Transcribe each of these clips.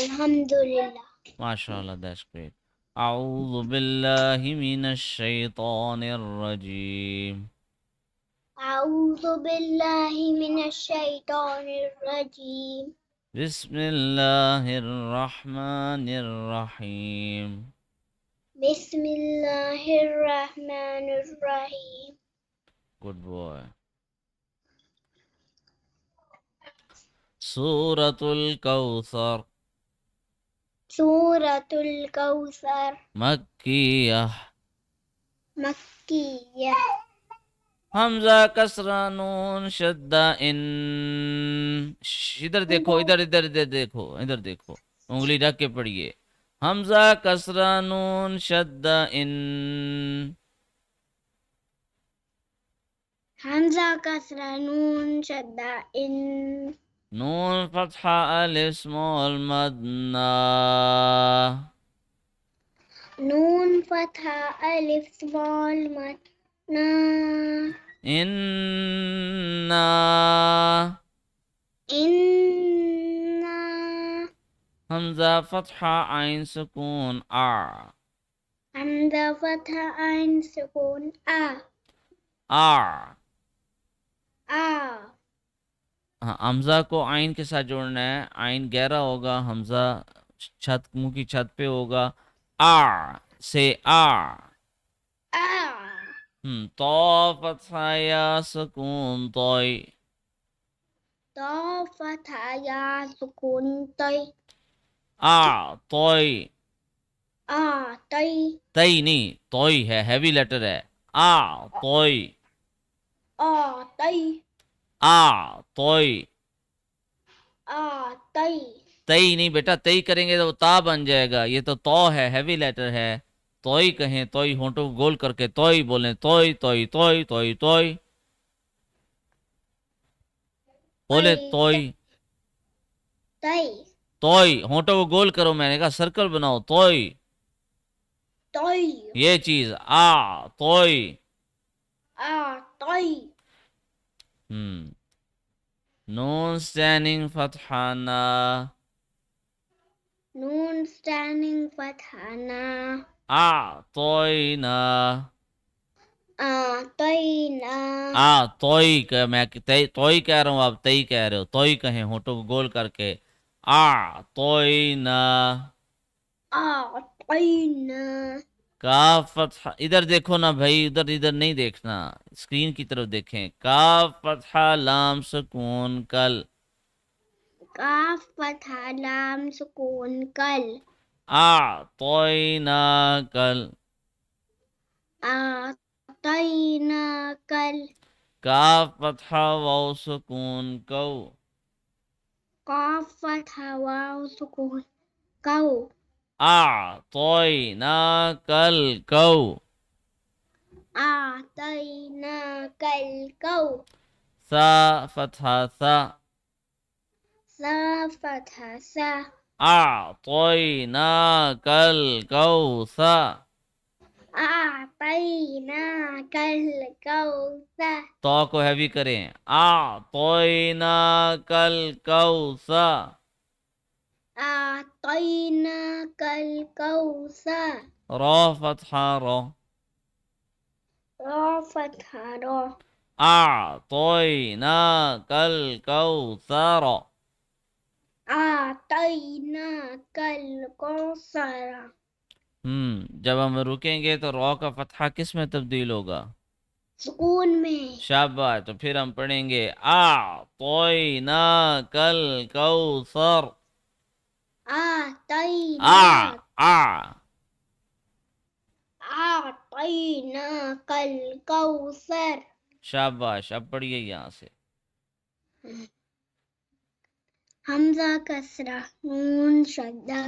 Alhamdulillah. MashaAllah, that's great. أعوذ بالله من الشيطان الرجيم أعوذ بالله من الشيطان الرجيم بسم الله الرحمن الرحيم بسم الله الرحمن الرحيم Good boy. سورة الكوثر سورة الكوثر مكية مكية حمزہ کسرہ نون شدہ ان ادھر دیکھو ادھر ادھر ادھر دیکھو ادھر دیکھو انگلی رکھ کے پڑھیے حمزہ کسرہ نون شدہ ان حمزة كسرة نون شدة إن نون فتحة ألف سمول مدنة نون فتحة ألف سمول مدنة إنا. إنا. همزة فتحة عين سكون أ. همزة فتحة عين سكون أ. أ. أ. ہاں حمزہ کو آئین کے ساتھ جوڑنا ہے۔ آئین گہرا ہوگا حمزہ چھت منہ کی چھت پہ ہوگا۔ آ سے آ۔ تو یا سکون توئی تو فتحة يا سكون طي آ توئی آ طي تئی نہیں توئی ہے ہیوی لیٹر ہے۔ آ توئی آ طي آ توئی آ طي تئی نہیں بیٹا تئی کریں گے تو وہ تا بن جائے گا یہ تو تو ہے ہیوی لیٹر ہے توئی کہیں توئی ہونٹوں کو گول کر کے توئی بولیں توئی توئی توئی توئی توئی بولے توئی، توئی توئی ہونٹوں کو گول کرو میں نے کہا سرکل بناؤ توئی یہ چیز آ توئی آ ہم نون سٹیننگ فتحانہ نون standing فتحنا آ توئی نا أعطينا آ توئی کہ میں توئی کہہ رہا ہوں آپ تئی کہہ رہے ہو توئی کہیں ہونٹوں کو گول کر کے آ توئی نا أعطينا کاف فتح ادھر دیکھو نا بھائی ادھر ادھر نہیں دیکھنا اسکرین کی طرف دیکھیں۔ کاف فتح لام سکون کل۔ كاف فتحة لام سكون كل آ توئی نا کل۔ أعطينا كل کاف فتح واو سکون کو۔ قاف فتحة واو سكون كو أعطيناك الكو فتح سا سا فتحة الكوثر. الكوثر. تو کو ہیوی کریں. أعطيناك الكوثر. أعطيناك الكوثر. را فتحة را را فتحة را أعطيناك الكوثر. أعطيناك الكوثر. ہم جب ہم رکیں گے تو را کا فتحہ کس میں تبدیل ہوگا؟ سکون میں. شاباش تو پھر ہم پڑھیں گے. أعطيناك الكوثر. آ أعطيناك آ أعطيناك الكوثر شاباش اب پڑھیے یہاں سے حمزہ کسرہ نون شدہ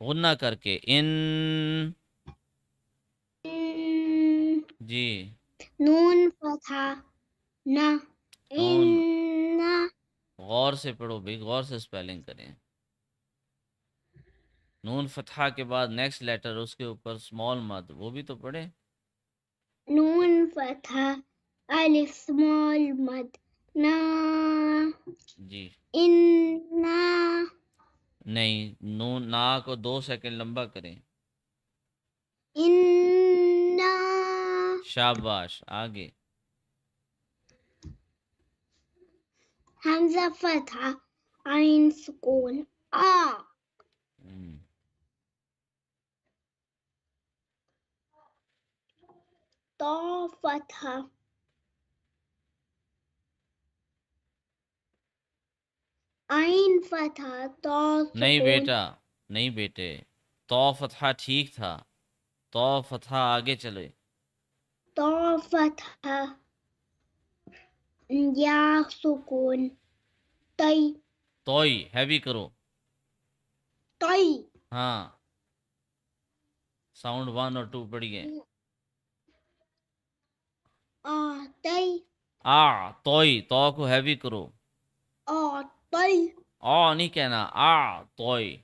غنہ کر کے ان جی نون فتحہ نہ ان غور سے پڑھو بھی غور سے سپیلنگ کریں۔ نون فتحہ کے بعد نیکسٹ لیٹر اس کے اوپر سمال مد وہ بھی تو پڑھے نون فتحہ الف small مد نا۔ جی۔ ان نہیں نون نا کو دو سیکنڈ لمبا کریں۔ إنا شاباش آگے۔ همزة فتحة عين سكون آ ہم، طا فتحة عين فتحة طا نہیں بیٹا نہیں بیٹے تو فتحہ ٹھیک تھا تو فتحہ آگے چلے طا فتحة يا سكون طي توئی ہیوی کرو طي ہاں ساؤنڈ ون اور ٹو پڑھیے آ طي آ توئی تو کو ہیوی کرو آ طي آ نہیں کہنا آ توئی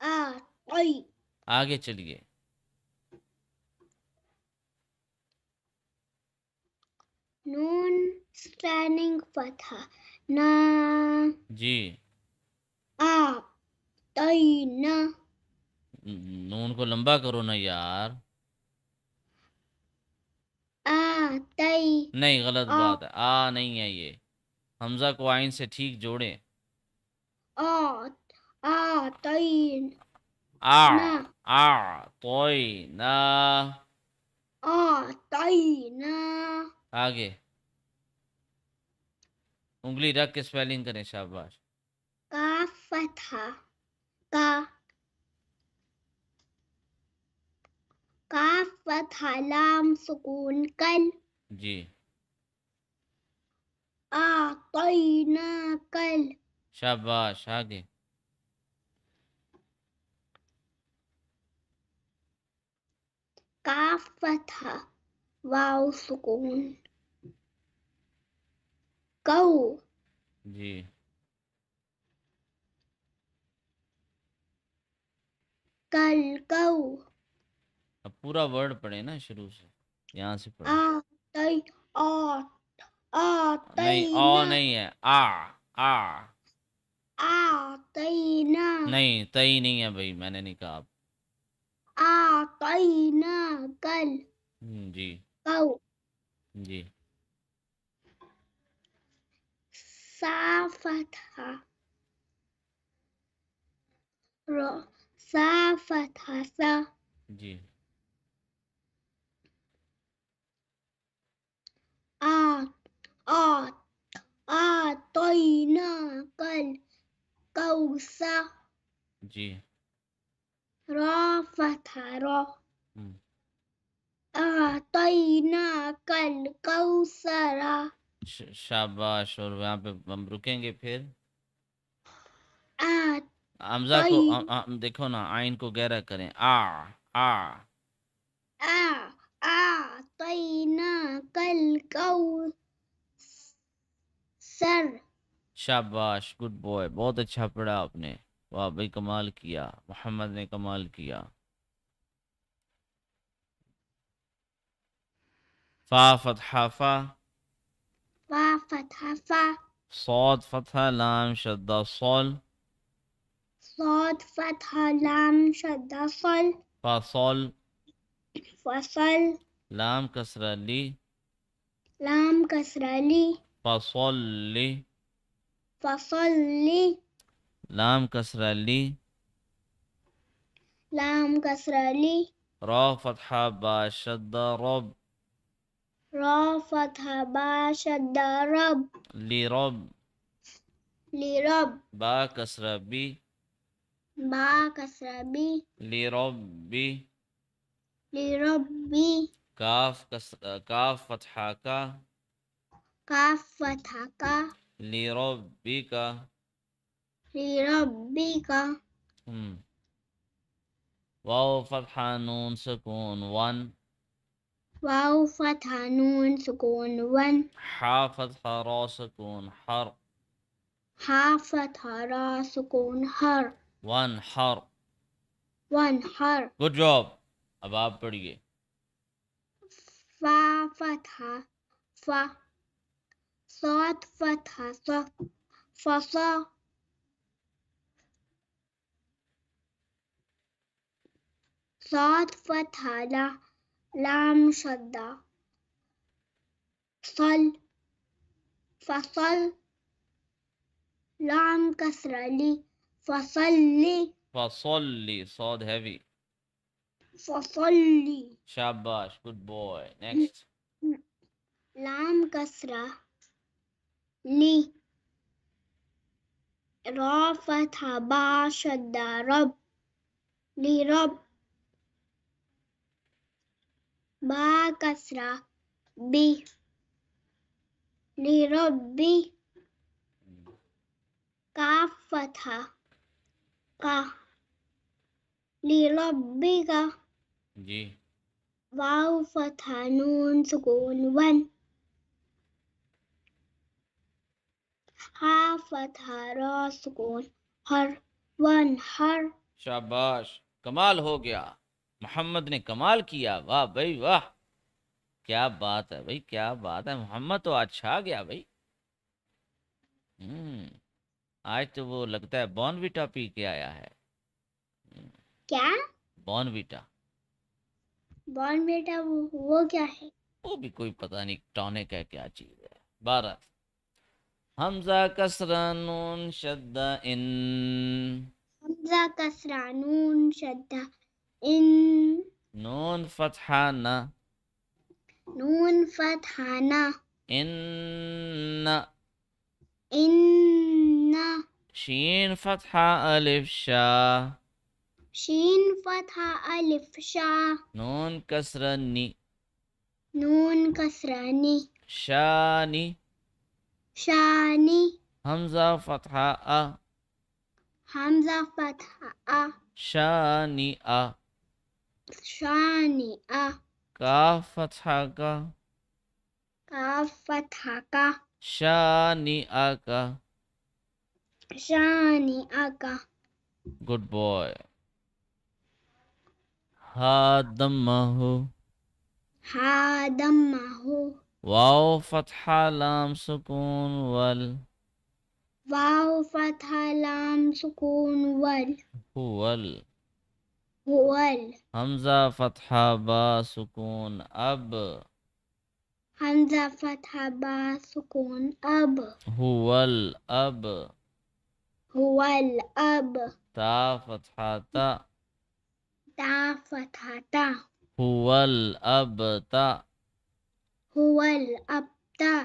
آ طي آگے چلیے نون standing فتحة نا جی آ طي نا نون کو لمبا کرو نا یار آ طي نہیں غلط۔ بات ہے آ نہیں ہے یہ حمزہ کو آئین سے ٹھیک جوڑیں آ آ طي آ آ توئی نا آ طي نا آگے انگلی رکھ کے سپیلنگ کریں شاباش۔ کا فتحة لام سکون کل۔ جی۔ أعطينا کل۔ شاباش آگے۔ فتحة واو سکون۔ کو جی۔ کل کو اب پورا ورڈ پڑھیں نا شروع سے یہاں سے آتی نہیں او نہیں ہے آ آ۔ آتینا نہیں تئی نہیں ہے بھائی میں نے نہیں کہا آپ۔ آتینا کل۔ ہم، جی۔ کو جی۔ سا فتحة را سا فتحة سا جی۔ آت آت آتينا کل کوسا. جی۔ را فتحة را. ہم، آتينا کل کوسرا. شاباش اور وہاں پہ ہم رکیں گے پھر۔ حمزہ کو دیکھو نا آئین کو گہرا کریں۔ آ آ۔ کل کوسر شاباش گڈ بوائے بہت اچھا پڑھا آپ نے۔ واہ بھائی کمال کیا محمد نے کمال کیا۔ فا فتحہ فا۔ فا فتحة فا صاد فتحہ لام شدہ صول. صاد فتحة لام شدة صل فا صول فصل لام کسرہ لی لام كسرة لي فا صول لی فصل لي لام کسرہ لی لام كسرة لي را فتحہ با شدہ رب. رافت فتح با لرب. لرب. با كسر بي. با كسر بي. لربي. لربي. كاف كس كاف فتحة كا كاف فتحة كا لربك. لربك. واو فتحة نون سكون 1 واو فتح نون سكون ون. حافظ حرا سكون حر. حافظ حرا سكون حر. ون حر. ون حر. Good job. اب آپ پڑھئے فا فتح فا صاد فتح صا فصا صاد فتح لا. لام شدة صل. فصل. لام كسرة لي. فصلي فصلي صاد هيفي فصلي شاباش. جود بوي نيكست لام كسرة لي. را فتح با شدة رب. لرب. با کسرہ بی لی ربی کاف فتح کا لی ربی کا جی واو فتح نون سکون ون ہا فتح را سکون ہر ون ہر شاباش کمال ہو گیا محمد نے کمال کیا واہ بھائی واہ۔ کیا بات ہے بھائی کیا بات ہے۔ محمد تو آج چھا گیا بھائی۔ آج تو وہ لگتا ہے بون ویٹا پی کے آیا ہے۔ کیا؟ بون ویٹا بون بیٹا وہ کیا ہے؟ وہ بھی کوئی پتہ نہیں ٹونک ہے کیا چیز ہے۔ بارہ۔ حمزہ کسرہ نون شدہ ان۔ حمزہ کسرہ نون شدہ۔ إن نون فتحة ن نون فتحة ن إن. إن. شين فتحة ألف شا. شين فتحة ألف شا. نون كسرة ني. نون كسرة ني. شاني. شاني. همزة فتحة أ. همزة فتحة أ. شاني أ. شانی ا کاف فتحہ کا کاف فتح کا شانی ا کا شانی ا کا گڈ بوائے ہا دمہ ہا دمہ ہو واو فتحہ لام سکون ول واو فتح لام سکون ول ول هول همزة فتحة با سكون أب. همزة فتحة با سكون أب. هو الأب هو الأب تا فتحة تا تا فتحة تا هو الأب تا هو الأب تا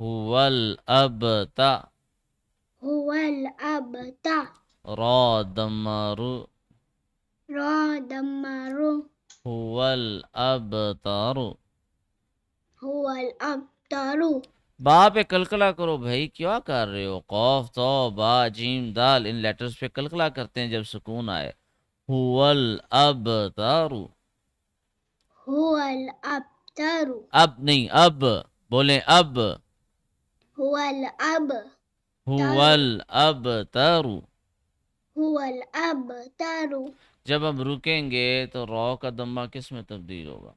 هو الأب تا هو الأب تا را دمرو را اب تارو ول اب تارو با پہ کلکلا کرو بھائی کیا کر رہے ہو؟ قوف تو با جیم دال ان لیٹرز پہ کلکلا کرتے ہیں جب سکون آئے۔ ول اب تارو ول اب نہیں اب۔ بولیں اب۔ ول اب ول اب جب ہم رکیں گے تو رو کا دمہ کس میں تبدیل ہوگا؟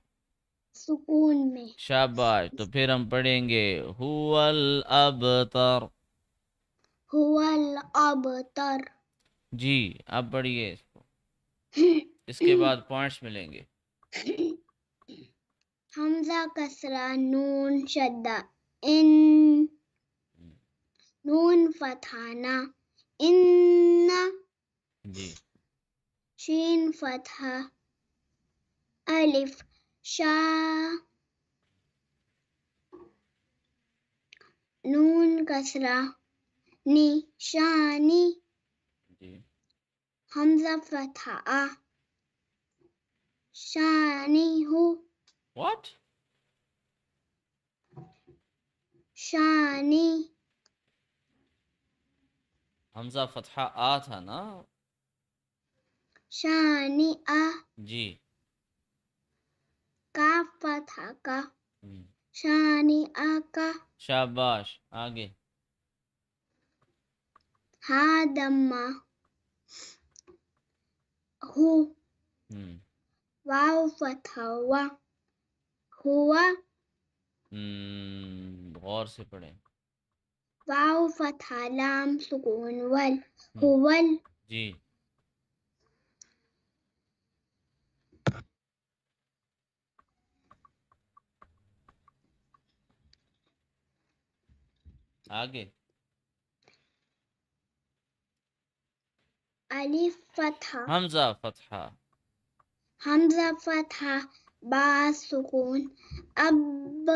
سکون میں. شاباش تو پھر ہم پڑھیں گے ول اب تر ول اب تر جی اب پڑھیے اس کو۔ اس کے بعد پوائنٹس ملیں گے۔ حمزہ کسرہ نون شدہ ان نون فتحانہ ان جی شین فتح الف شا نون کسرہ نی شانی جی حمزہ فتح آ شانی ہو واٹ شانی حمزہ فتحہ آ تھا نا شانی آ جی کاف کا ہم، شانی آ کا شاباش آگے ہا دمہ ہو واو فتح وا ہوا غور سے پڑھیں واو فتح لام سکون ول ہول جی آگے۔ ألف فتحة حمزہ فتحہ۔ همزة فتحة با سكون أب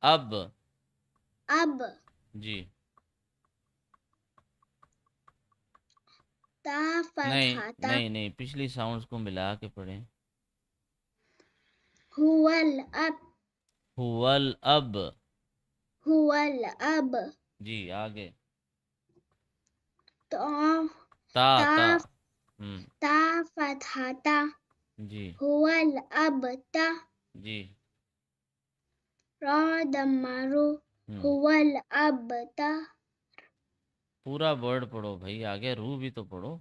اب۔ أب جی۔ تا نہیں فتحة تا نہیں نہیں پچھلی ساؤنڈز کو ملا کے پڑھیں۔ هو الأب هو الاب هو الأب جی آگے۔ تا تا تا تا۔ ہم۔ تا تا۔ جی۔ هو الأب تا۔ جی۔ را دمرو ہم۔ هو الأب تا۔ پورا ورڈ پڑھو بھائی آگے۔ رو بھی تو پڑھو۔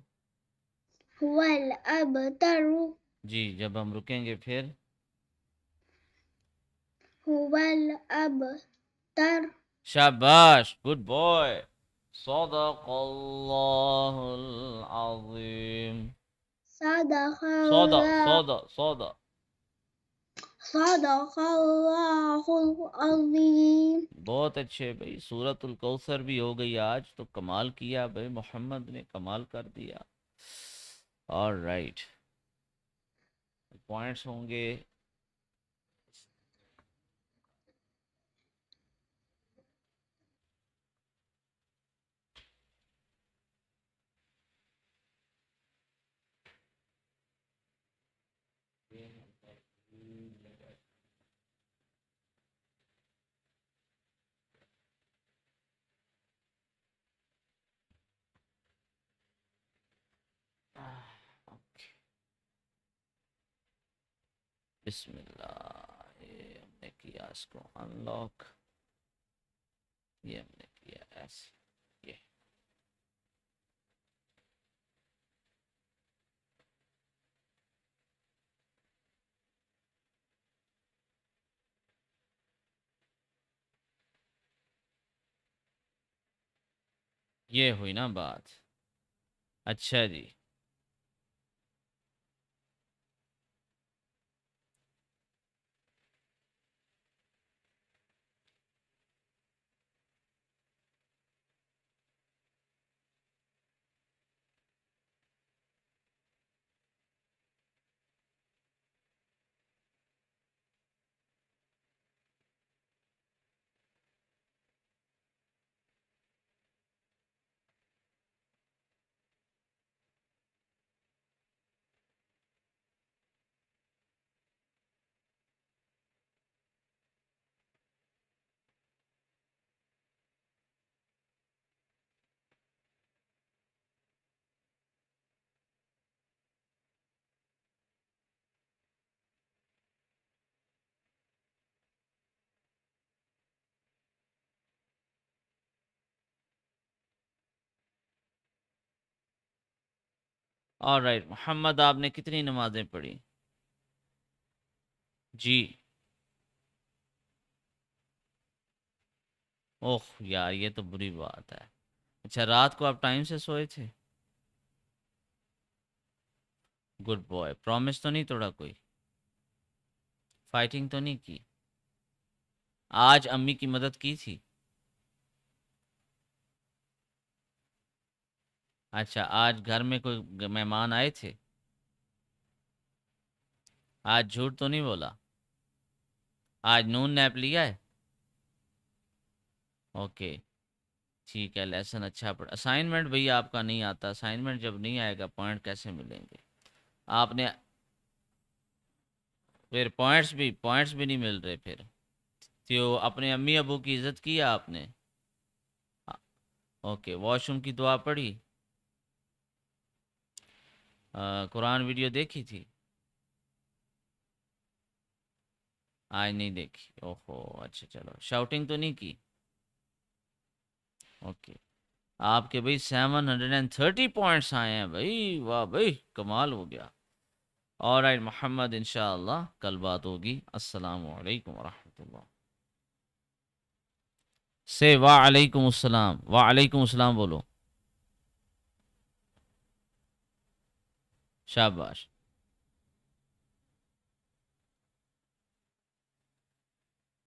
هو الأب ترو جی جب ہم رکیں گے پھر۔ هو الأب تر شاباش گڈ بوائے صدق اللہ العظیم. صدق. الله صودا صودا صدق الله العظيم بہت اچھے بھائی سورت الکوثر بھی ہو گئی آج تو کمال کیا بھائی محمد نے کمال کر دیا. اور رائٹ پوائنٹس ہوں گے بسم اللہ، یہ ہم نے کیا اس کو ان لاک یہ ہم نے کیا ایسے یہ۔ یہ ہوئی نا بات۔ اچھا جی۔ اور رائٹ محمد آپ نے کتنی نمازیں پڑھی جی اوہ یار یہ تو بری بات ہے اچھا رات کو آپ ٹائم سے سوئے تھے گڈ بوائے پرومس تو نہیں توڑا کوئی فائٹنگ تو نہیں کی آج امی کی مدد کی تھی اچھا آج گھر میں کوئی مہمان آئے تھے؟ آج جھوٹ تو نہیں بولا؟ آج نون نیپ لیا ہے؟ اوکے، ٹھیک ہے، لیسن اچھا پڑھا اسائنمنٹ بھئی آپ کا نہیں آتا، اسائنمنٹ جب نہیں آئے گا، پوائنٹ کیسے ملیں گے؟ آپ نے پھر پوائنٹس بھی پوائنٹس بھی نہیں مل رہے پھر۔ تو اپنے امی ابو کی عزت کیا آپ نے؟ اوکے، واش روم کی دعا پڑھی؟ قرآن ویڈیو دیکھی تھی؟ آج نہیں دیکھی۔ اوہو اچھا چلو۔ شاؤٹنگ تو نہیں کی؟ اوکے۔ آپ کے بھائی seven hundred and thirty points آئے ہیں بھائی۔ واہ بھائی، کمال ہو گیا۔ اور رائٹ محمد، انشاءاللہ کل بات ہوگی۔ السلام علیکم ورحمۃ اللہ۔ سے وعلیکم السلام۔ وعلیکم السلام بولو۔ شاباش